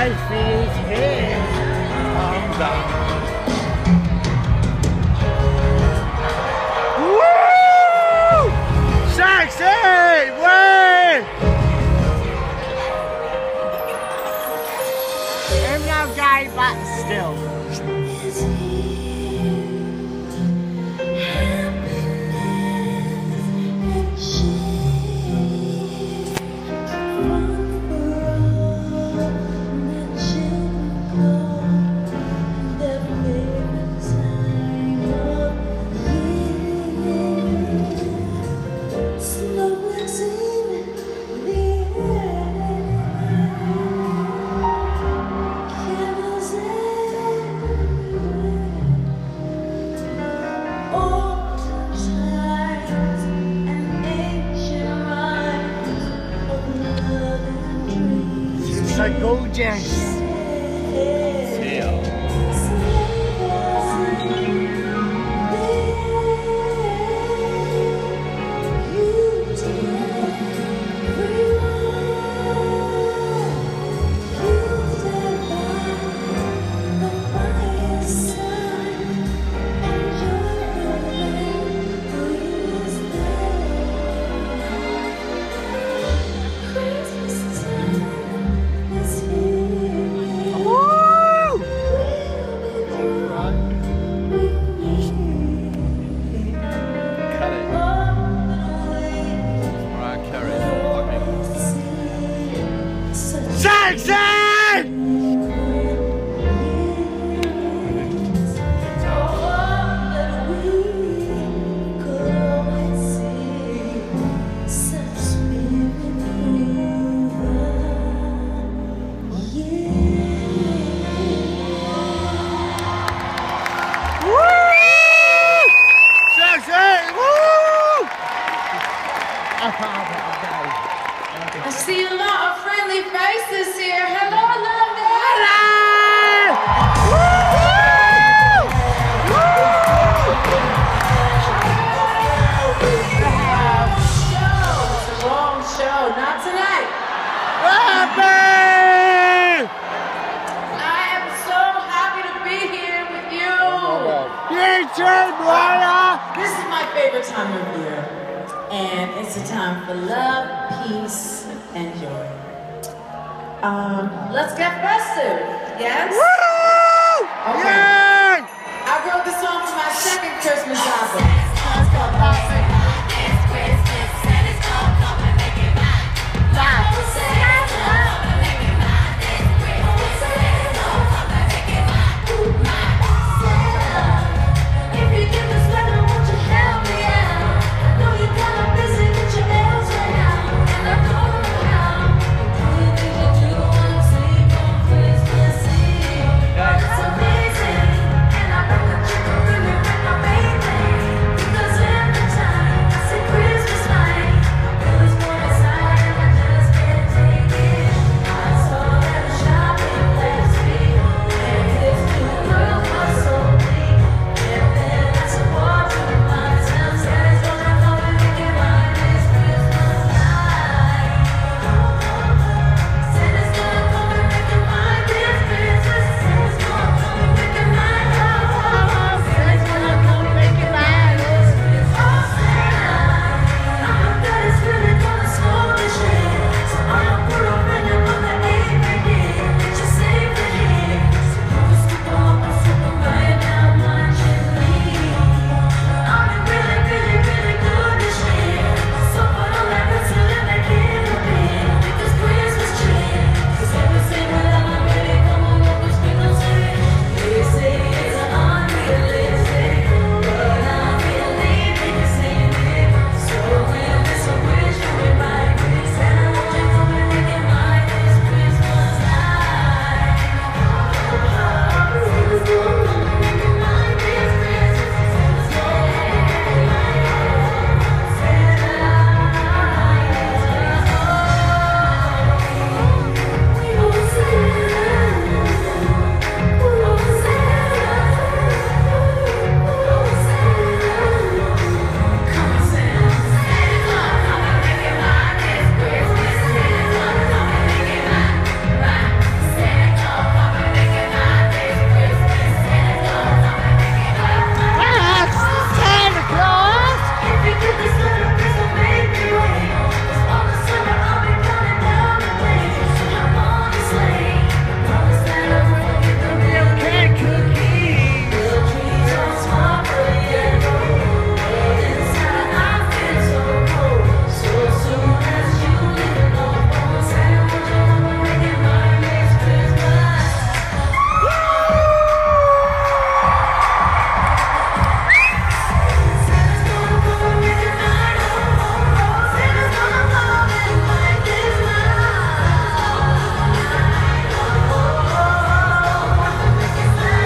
life is his on. Sexy! Way! Am not but still. Gorgeous. Sexy! It's a time for love, peace, and joy. Um, let's get festive. Yes? Woo! Okay. Yay! I wrote this song for my second Christmas album.